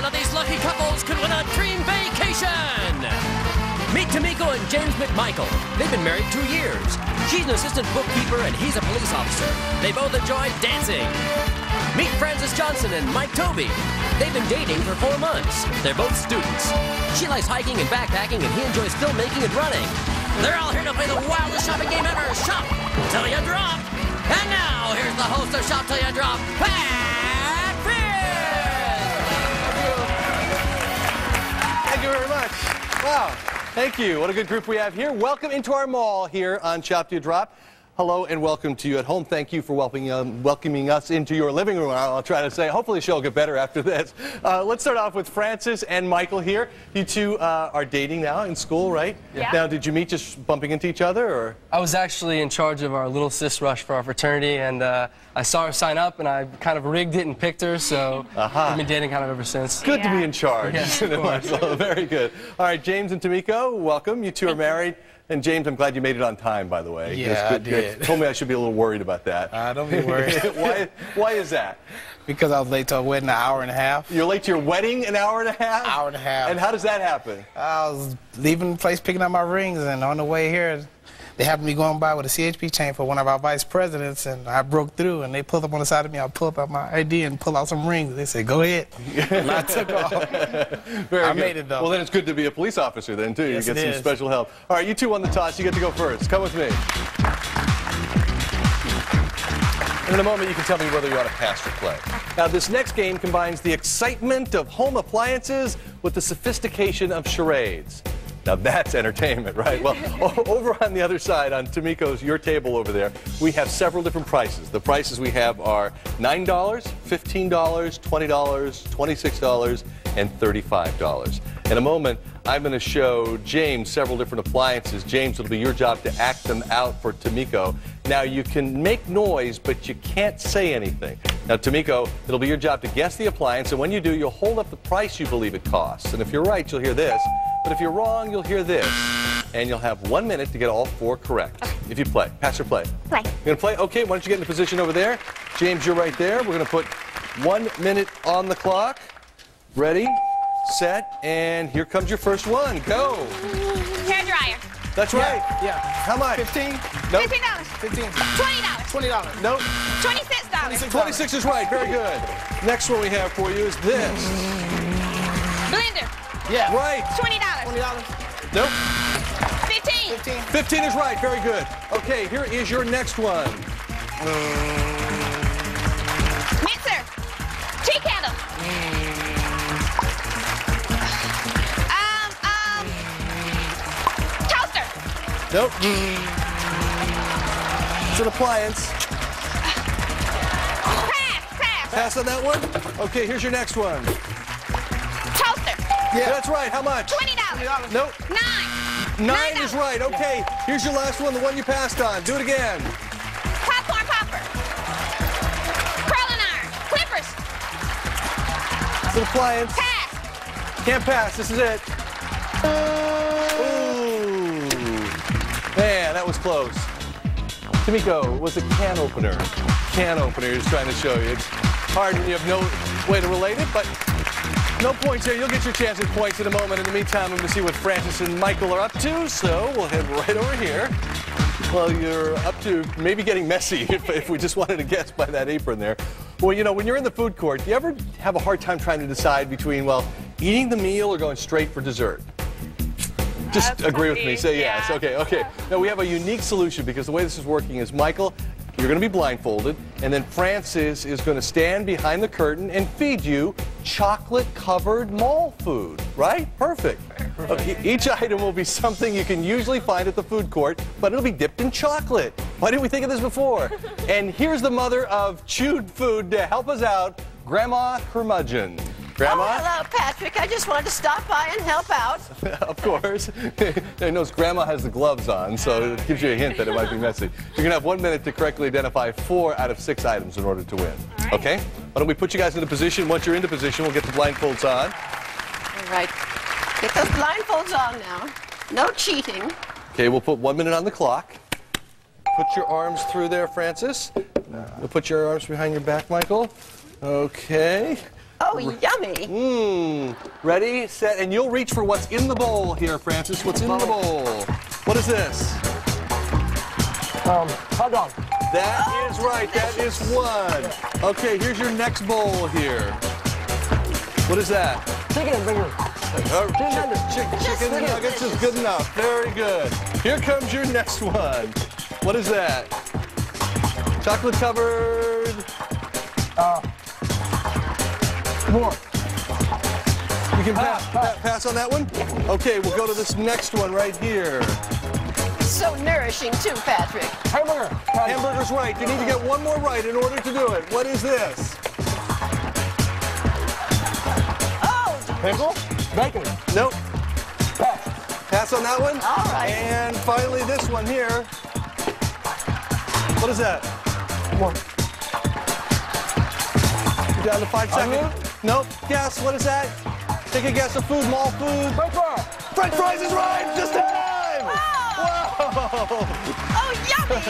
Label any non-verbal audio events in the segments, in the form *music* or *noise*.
one of these lucky couples could win a dream vacation. Meet Tamiko and James McMichael. They've been married two years. She's an assistant bookkeeper and he's a police officer. They both enjoy dancing. Meet Frances Johnson and Mike Toby. They've been dating for four months. They're both students. She likes hiking and backpacking, and he enjoys filmmaking and running. They're all here to play the wildest shopping game ever, Shop Till You Drop. And now, here's the host of Shop Till You Drop, Pat very much. Wow. Thank you. What a good group we have here. Welcome into our mall here on You Drop. Hello and welcome to you at home. Thank you for welcoming, um, welcoming us into your living room. I'll, I'll, try to say, hopefully the show will get better after this. Uh, let's start off with Frances and Michael here. You two uh, are dating now in school, right? Yeah. Now, did you meet just bumping into each other, or? I was actually in charge of our little sis rush for our fraternity, and uh, I saw her sign up, and I kind of rigged it and picked her, so Aha. we've been dating kind of ever since. Good to be in charge. Yes, of *laughs* Very good. All right, James and Tamiko, welcome. You two are married. And James, I'm glad you made it on time, by the way. Yeah, I did. Told me I should be a little worried about that. Uh, don't be worried. *laughs* why, why is that? because I was late to a wedding an hour and a half. You're late to your wedding an hour and a half? Hour and a half. And how does that happen? I was leaving the place picking up my rings, and on the way here, they happened to be going by with a CHP chain for one of our vice presidents, and I broke through, and they pulled up on the side of me. I pulled up my ID and pulled out some rings. They said, "Go ahead." and I took *laughs* off. Very I good. made it, though. Well, then it's good to be a police officer then, too. Yes, you get some is. special help. All right, you two won the toss. You get to go first. Come with me. And in a moment, you can tell me whether you ought to pass or play. Now, this next game combines the excitement of home appliances with the sophistication of charades. Now that's entertainment, right? Well, *laughs* over on the other side, on Tamiko's Your Table over there, we have several different prices. The prices we have are $9, $15, $20, $26, and $35. In a moment, I'm going to show James several different appliances. James, it'll be your job to act them out for Tamiko. Now, you can make noise, but you can't say anything. Now, Tamiko, it'll be your job to guess the appliance, and when you do, you'll hold up the price you believe it costs. And if you're right, you'll hear this. But if you're wrong, you'll hear this. And you'll have one minute to get all four correct. If you play. Pass or play? Play. You're going to play? Okay, why don't you get in the position over there? James, you're right there. We're going to put one minute on the clock. Ready, set, and here comes your first one. Go. Hair dryer. That's right. Yeah. How much? 15 Nope. Fifteen dollars. 15 Twenty dollars. $20. Nope. Twenty-six dollars. 26 is right. Very good. Next one we have for you is this. Blender. Yeah. Right. Twenty dollars. $20. Nope. Fifteen. 15 15 is right. Very good. Okay, here is your next one. Mixer. Tea kettle. Um, um. Toaster. Nope. It's an appliance. Pass. Pass. Pass on that one. Okay, here's your next one. Toaster. Yeah, that's right. How much? Twenty dollars. Nope. Nine. Nine is right. Okay, here's your last one, the one you passed on. Do it again. Popcorn popper. Curling iron. Clippers. It's an appliance. Pass. Can't pass. This is it. Ooh. Man, that was close. Tamiko was a can opener. Can opener is trying to show you. It's hard when you have no way to relate it, but no points here. You'll get your chance at points in a moment. In the meantime, I'm going to see what Frances and Michael are up to, so we'll head right over here. Well, you're up to maybe getting messy *laughs* if, if we just wanted to guess by that apron there. Well, you know, when you're in the food court, do you ever have a hard time trying to decide between, well, eating the meal or going straight for dessert? Just agree with me. Say yes. Okay, okay. Now we have a unique solution because the way this is working is Michael, you're going to be blindfolded, and then Frances is going to stand behind the curtain and feed you chocolate-covered mall food. Right? Perfect. Okay, each item will be something you can usually find at the food court, but it'll be dipped in chocolate. Why didn't we think of this before? *laughs* and here's the mother of chewed food to help us out, Grandma Curmudgeon. Grandma? Oh, hello, Patrick. I just wanted to stop by and help out. *laughs* of course. *laughs* they knows grandma has the gloves on, so it gives you a hint that it might be messy. You're going to have one minute to correctly identify four out of six items in order to win. Okay? Why don't we put you guys into position? Once you're into position, we'll get the blindfolds on. All right. Get those blindfolds on now. No cheating. Okay, we'll put one minute on the clock. Put your arms through there, Frances. We'll put your arms behind your back, Michael. Okay. Oh, yummy. Mmm. Ready, set, and you'll reach for what's in the bowl here, Frances. What's in the bowl? What is this? Um, hot dog. That is right. That is one. Okay, here's your next bowl here. What is that? Chicken and burger. Uh, chi- chi- chicken nuggets is good enough. Very good. Here comes your next one. What is that? Chocolate covered. More. You can pass, pa- pass on that one? Okay, we'll go to this next one right here. So nourishing, too, Patrick. Hamburger. Patty. Hamburger's right. You need to get one more right in order to do it. What is this? Oh, Pickle. Bacon. Nope. Pass. Pass on that one? All right. And finally, this one here. What is that? One. You're down to five Onion? seconds. Nope. Guess. What is that? Take a guess of food, mall food. French fry. French fries is right. Just in time. Whoa. oh, yummy.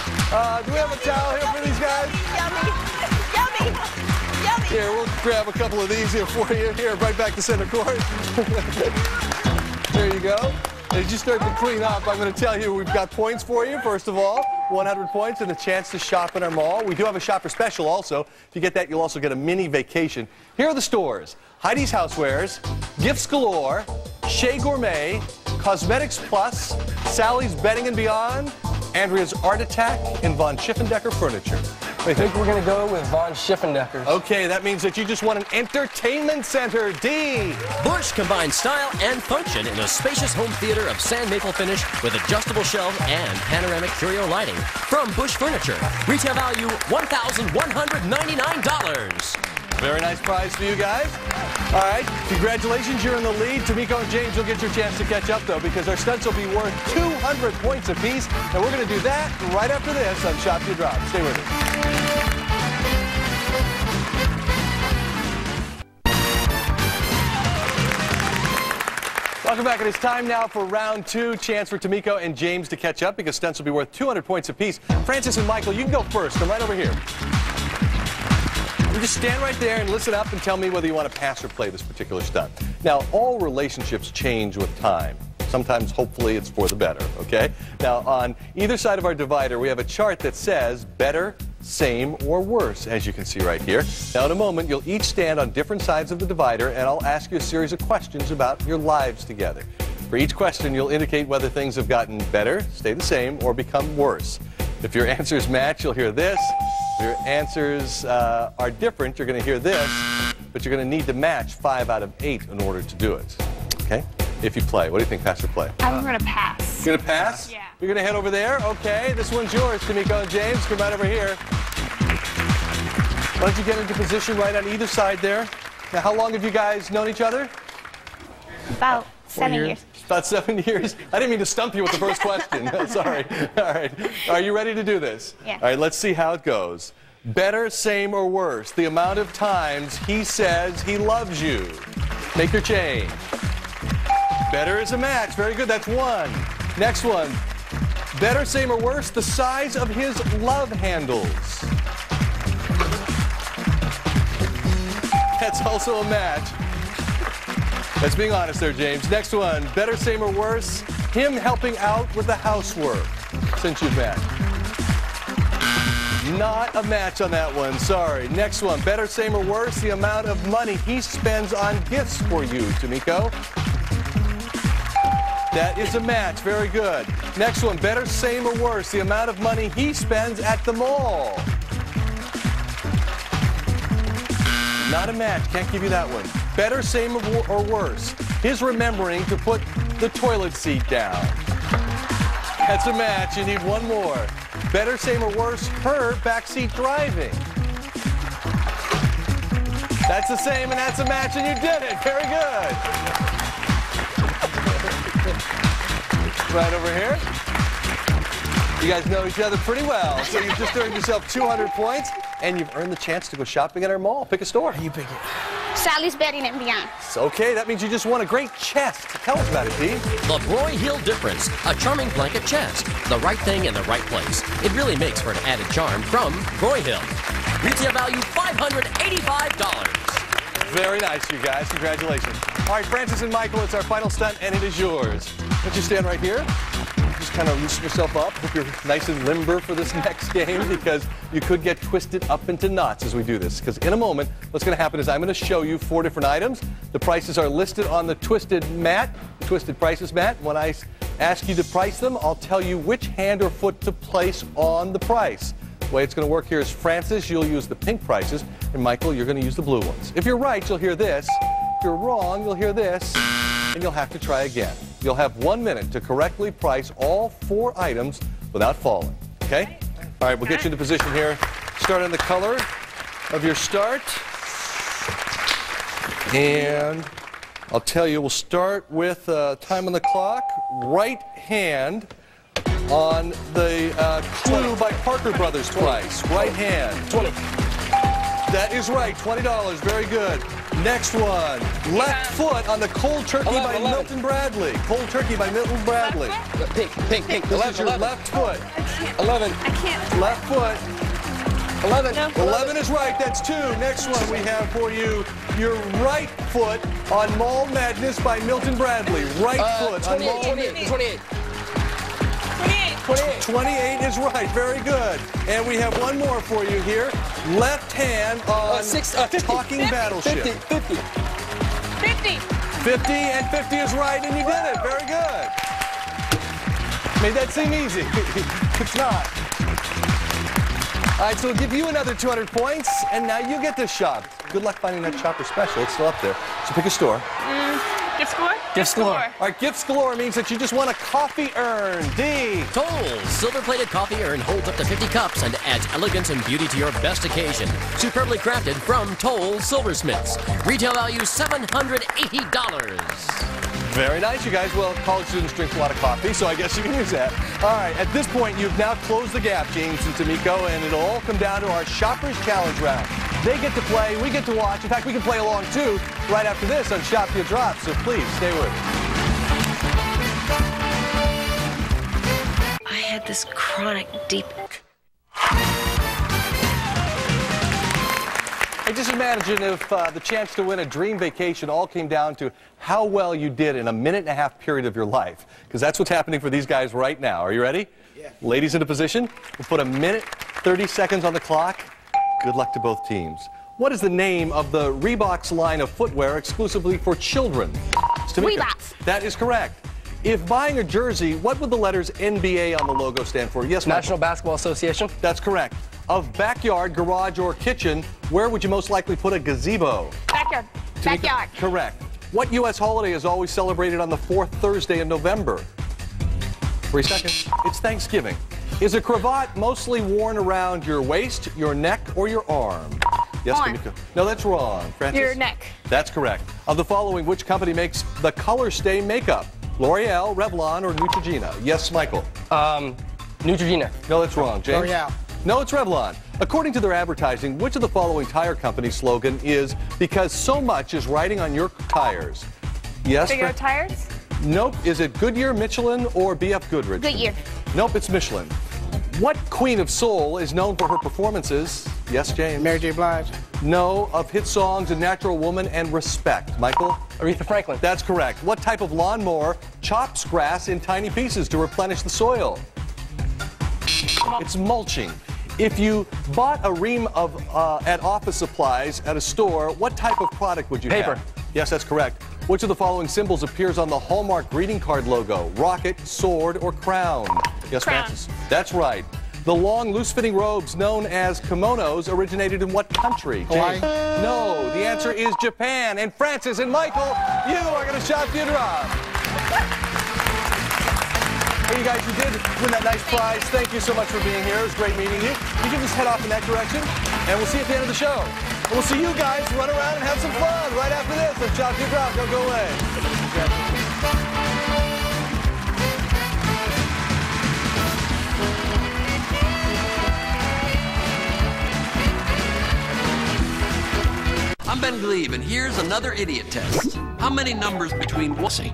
*laughs* Uh, do we have a towel here for these guys? yummy. Yummy. Yummy. Here, we'll grab a couple of these here for you. Here, right back to center court. *laughs* there you go. As you start to clean up, I'm going to tell you we've got points for you. First of all, 100 points and a chance to shop in our mall. We do have a shopper special also. If you get that, you'll also get a mini vacation. Here are the stores. Heidi's Housewares, Gifts Galore, Chez Gourmet, Cosmetics Plus, Sally's Bedding and Beyond, Andrea's Art Attack, and Von Schiffendecker Furniture. What do you I think? think we're gonna go with Von Schiffendecker. Okay, that means that you just won an entertainment center. D. Bush combines style and function in a spacious home theater of sand maple finish with adjustable shelves and panoramic curio lighting. From Bush Furniture. Retail value $1,199. Very nice prize for you guys. All right, congratulations, you're in the lead. Tamiko and James will get your chance to catch up, though, because our stunts will be worth 200 points apiece, and we're going to do that right after this on Shop Your Drop. Stay with us. Welcome back. It is time now for round two. Chance for Tamiko and James to catch up because stunts will be worth 200 points apiece. Frances and Michael, you can go first. Come right over here. You just stand right there and listen up and tell me whether you want to pass or play this particular stunt. Now, all relationships change with time. Sometimes, hopefully, it's for the better, okay? Now, on either side of our divider, we have a chart that says better, same, or worse, as you can see right here. Now, in a moment, you'll each stand on different sides of the divider, and I'll ask you a series of questions about your lives together. For each question, you'll indicate whether things have gotten better, stay the same, or become worse. If your answers match, you'll hear this. If your answers uh, are different, you're going to hear this, but you're going to need to match five out of eight in order to do it. Okay? If you play. What do you think, pass or play? I'm gonna pass. You're going to pass? Yeah. You're going to head over there? Okay, this one's yours, Tamiko and James. Come right over here. Why don't you get into position right on either side there? Now, how long have you guys known each other? About seven years. years. About seven years. I didn't mean to stump you with the first question. *laughs* Sorry. All right. Are you ready to do this? Yeah. All right, let's see how it goes. Better, same, or worse, the amount of times he says he loves you. Make your change. Better is a match. Very good. That's one. Next one. Better, same, or worse, the size of his love handles. That's also a match. That's being honest there, James. Next one. Better, same, or worse, him helping out with the housework since you've met. Not a match on that one. Sorry. Next one. Better, same, or worse, the amount of money he spends on gifts for you, Tamiko. That is a match. Very good. Next one. Better, same, or worse, the amount of money he spends at the mall. Not a match. Can't give you that one. Better, same, or worse. His remembering to put the toilet seat down. That's a match. You need one more. Better, same, or worse. Her backseat driving. That's the same, and that's a match, and you did it. Very good. Right over here. You guys know each other pretty well, so you've just earned yourself 200 points, and you've earned the chance to go shopping at our mall. Pick a store. You pick it. Sally's Bedding and Beyond. Okay, that means you just won a great chest. Tell us about it, Dee. The Broyhill Difference, a charming blanket chest. The right thing in the right place. It really makes for an added charm from Broyhill. Retail value $585. Very nice, you guys. Congratulations. All right, Frances and Michael, it's our final stunt, and it is yours. Don't you stand right here? Just kind of loosen yourself up. Hope you're nice and limber for this *laughs* next game because you could get twisted up into knots as we do this. Because in a moment, what's going to happen is I'm going to show you four different items. The prices are listed on the twisted mat, twisted prices mat. When I ask you to price them, I'll tell you which hand or foot to place on the price. The way it's going to work here is Frances, you'll use the pink prices, and Michael, you're going to use the blue ones. If you're right, you'll hear this. If you're wrong, you'll hear this, and you'll have to try again. You'll have one minute to correctly price all four items without falling. Okay? All right, we'll get you into position here. Start on the color of your start. And I'll tell you, we'll start with uh, time on the clock. Right hand on the uh, Clue by Parker Brothers price. Right hand. 20. That is right, $20. Very good. Next one. Left foot on the Cold Turkey by 11, 11. Milton Bradley. Cold Turkey by Milton Bradley. Pink, pink, pink. This 11, is your 11. left foot. 11, I can't. Left foot. 11. 11 is right. That's two. Next one we have for you your right foot on Mall Madness by Milton Bradley. Right Uh, foot on Mall 28, 28. 28. 28. 28 is right. Very good. And we have one more for you here. Left hand on Uh, six, uh, 50. Talking Battleship. 50, 50. 50. 50 and 50 is right, and you did it. Very good. Made that seem easy. *laughs* it's not. All right, so we'll give you another 200 points, and now you get this shop. Good luck finding that shopper special. It's still up there. So pick a store. Gift score? Gift score. All right, gifts galore means that you just won a coffee urn. D. Towle's silver-plated coffee urn holds up to 50 cups and adds elegance and beauty to your best occasion. Superbly crafted from Towle's Silversmiths. Retail value $780. Very nice, you guys. Well, college students drink a lot of coffee, so I guess you can use that. All right, at this point, you've now closed the gap, James and Tamiko, and it'll all come down to our Shoppers Challenge round. They get to play, we get to watch. In fact, we can play along too right after this on Shop Your Drop, so please stay with us. I had this chronic deep. Hey, just imagine if uh, the chance to win a dream vacation all came down to how well you did in a minute and a half period of your life. Because that's what's happening for these guys right now. Are you ready? Yeah. Ladies into position. We'll put a minute, 30 seconds on the clock. Good luck to both teams. What is the name of the Reeboks line of footwear exclusively for children? Stamika. Reeboks. That is correct. If buying a jersey, what would the letters NBA on the logo stand for? Yes, Michael. National Basketball Association. That's correct. Of backyard, garage, or kitchen, where would you most likely put a gazebo? Backyard. Tamiko? Backyard. Correct. What U.S. holiday is always celebrated on the fourth Thursday in November? Three seconds. It's Thanksgiving. Is a cravat mostly worn around your waist, your neck, or your arm? Yes, Arm. Tamiko. No, that's wrong. Frances? Your neck. That's correct. Of the following, which company makes the Color Stay makeup? L'Oreal, Revlon, or Neutrogena? Yes, Michael. Um, Neutrogena. No, that's wrong. James? L'Oreal. No, it's Revlon. According to their advertising, which of the following tire company slogan is because so much is riding on your tires? Yes. Bigger Fran- tires? Nope. Is it Goodyear, Michelin, or BF Goodrich? Goodyear. Nope, it's Michelin. What queen of soul is known for her performances? Yes, James. Mary J. Blige. No, of hit songs A Natural Woman and Respect. Michael? Aretha Franklin. That's correct. What type of lawnmower chops grass in tiny pieces to replenish the soil? It's mulching. If you bought a ream of uh, at office supplies at a store, what type of product would you Paper. have? Yes, that's correct. Which of the following symbols appears on the Hallmark greeting card logo? Rocket, sword, or crown? Yes, Crown. Frances. That's right. The long, loose-fitting robes known as kimonos originated in what country? Hawaii. No, the answer is Japan. And Frances and Michael, you are going to shop your drop. Hey, you guys, you did win that nice prize. Thank you so much for being here. It was great meeting you. You can just head off in that direction, and we'll see you at the end of the show. And we'll see you guys run around and have some fun right after this. Let's Shop Your Drop. Don't go away. Ben Glebe, and here's another idiot test. How many numbers between Wussy?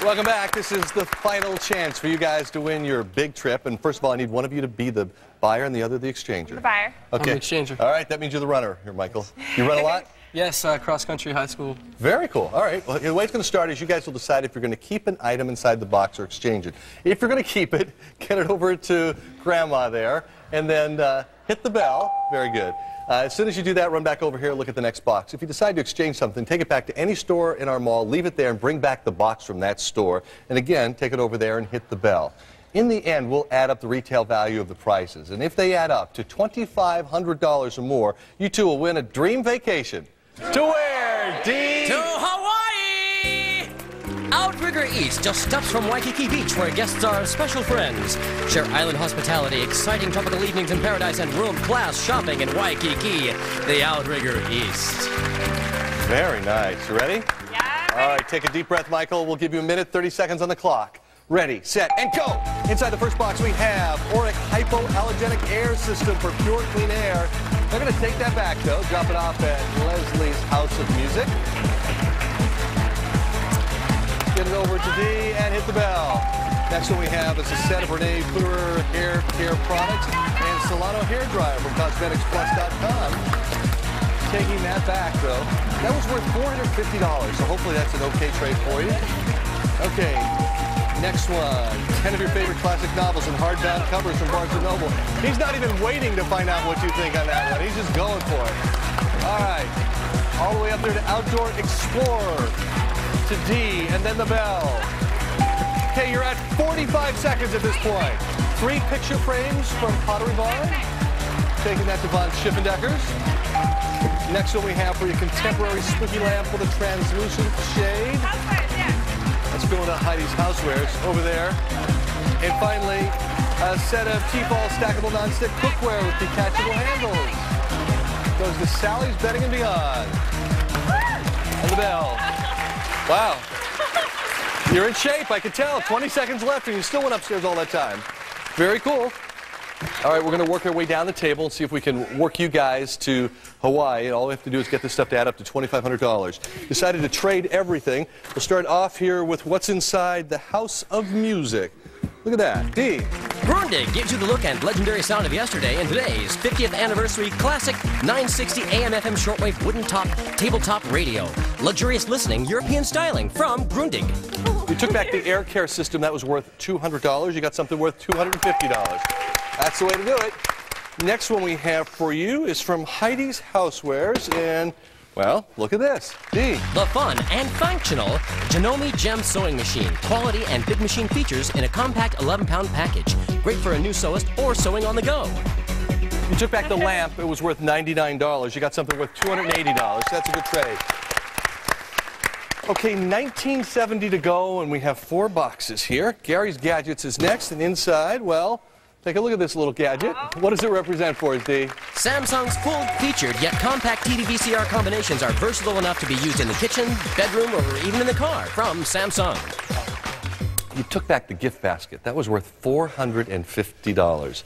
Welcome back. This is the final chance for you guys to win your big trip. And first of all, I need one of you to be the buyer and the other the exchanger. The buyer. Okay. I'm the exchanger. All right, that means you're the runner here, Michael. You run a lot? *laughs* Yes, uh, cross country high school. Very cool. All right. Well, the way it's going to start is you guys will decide if you're going to keep an item inside the box or exchange it. If you're going to keep it, *laughs* get it over to Grandma there, and then uh, hit the bell. Very good. Uh, as soon as you do that, run back over here, look at the next box. If you decide to exchange something, take it back to any store in our mall, leave it there, and bring back the box from that store. And again, take it over there and hit the bell. In the end, we'll add up the retail value of the prices. And if they add up to $2,500 or more, you two will win a dream vacation. To where, D? To Hawaii! Outrigger East, just steps from Waikiki Beach, where guests are special friends. Share island hospitality, exciting tropical evenings in paradise, and world-class shopping in Waikiki. The Outrigger East. Very nice. You ready? Yeah. All right, take a deep breath, Michael. We'll give you a minute, 30 seconds on the clock. Ready, set, and go! Inside the first box, we have Oreck Hypoallergenic Air System for pure clean air. They're going to take that back, though, drop it off at Leslie's House of Music. Get it over to D and hit the bell. Next one we have is a set of René Furterer hair care products and Solano hair dryer from CosmeticsPlus.com. Taking that back, though. That was worth $450, so hopefully that's an okay trade for you. Okay, next one. 10 of your favorite classic novels in hardbound covers from Barnes & Noble. He's not even waiting to find out what you think on that one. He's just going for it. All right, all the way up there to Outdoor Explorer, to D, and then the bell. Okay, you're at 45 seconds at this point. Three picture frames from Pottery Barn. Taking that to Von Schiffendecker's. Next one we have for your contemporary spooky lamp with a translucent shade. Let's go to Heidi's Housewares over there. And finally, a set of T-Fal stackable nonstick cookware with detachable handles. Goes to Sally's Bedding and Beyond. And the bell. Wow. You're in shape, I can tell. 20 seconds left and you still went upstairs all that time. Very cool. All right, we're going to work our way down the table and see if we can work you guys to Hawaii. All we have to do is get this stuff to add up to $2,500. Decided to trade everything. We'll start off here with what's inside the House of Music. Look at that. D. Grundig gives you the look and legendary sound of yesterday in today's 50th anniversary classic 960 AM FM shortwave wooden top tabletop radio. Luxurious listening, European styling from Grundig. You took back the air care system that was worth $200. You got something worth $250. That's the way to do it. Next one we have for you is from Heidi's Housewares. And, well, look at this. D. The fun and functional Janome Gem sewing machine. Quality and big machine features in a compact 11 pound package. Great for a new sewist or sewing on the go. You took back the lamp. It was worth $99. You got something worth $280. That's a good trade. Okay, 1970 to go, and we have four boxes here. Gary's Gadgets is next, and inside, well, take a look at this little gadget. What does it represent for us, D? Samsung's full featured yet compact TV VCR combinations are versatile enough to be used in the kitchen, bedroom, or even in the car from Samsung. You took back the gift basket. That was worth $450.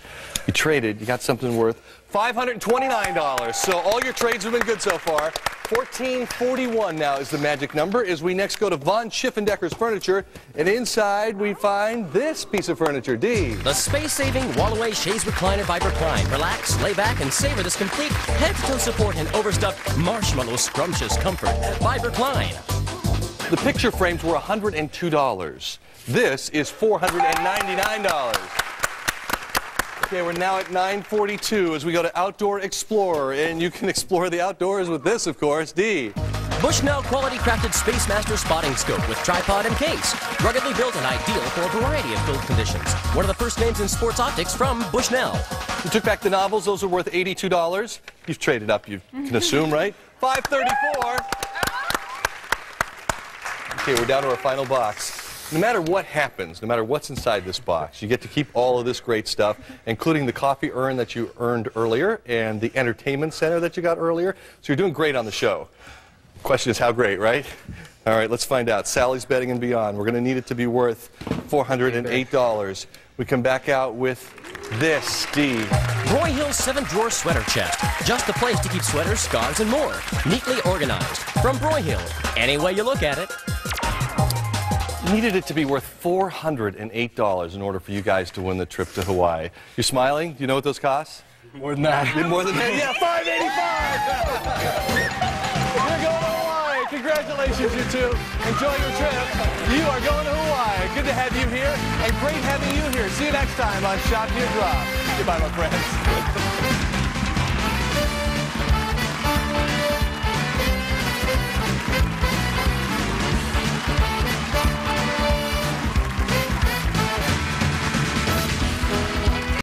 You traded, you got something worth $529. So all your trades have been good so far. 1441 now is the magic number as we next go to Von Schiffendecker's Furniture. And inside we find this piece of furniture, D. The space-saving Wallaway Chaise Recliner by Berkline. Relax, lay back, and savor this complete head-to-toe support and overstuffed marshmallow scrumptious comfort. by Berkline. The picture frames were $102. This is $499. Okay, we're now at 942 as we go to Outdoor Explorer, and you can *laughs* explore the outdoors with this, of course, D. Bushnell quality crafted Space Master spotting scope with tripod and case. Ruggedly built and ideal for a variety of field conditions. One of the first names in sports optics from Bushnell. You took back the novels; those are worth $82. You've traded up, you can *laughs* assume, right? 534. Okay, we're down to our final box. No matter what happens, no matter what's inside this box, you get to keep all of this great stuff, including the coffee urn that you earned earlier and the entertainment center that you got earlier. So you're doing great on the show. Question is how great, right? All right, let's find out. Sally's Bedding and Beyond. We're going to need it to be worth $408. We come back out with this, Steve. Broyhill's seven drawer sweater chest. Just the place to keep sweaters, scarves, and more. Neatly organized. From Broyhill. Any way you look at it. Needed it to be worth $408 in order for you guys to win the trip to Hawaii. You're smiling? Do you know what those cost? More than that. More than that? *laughs* Yeah, 585 You're going to Hawaii. Congratulations, you two. Enjoy your trip. You are going to Hawaii. Good to have you here, and great having you here. See you next time on Shot Your Drop. Goodbye, my friends. *laughs*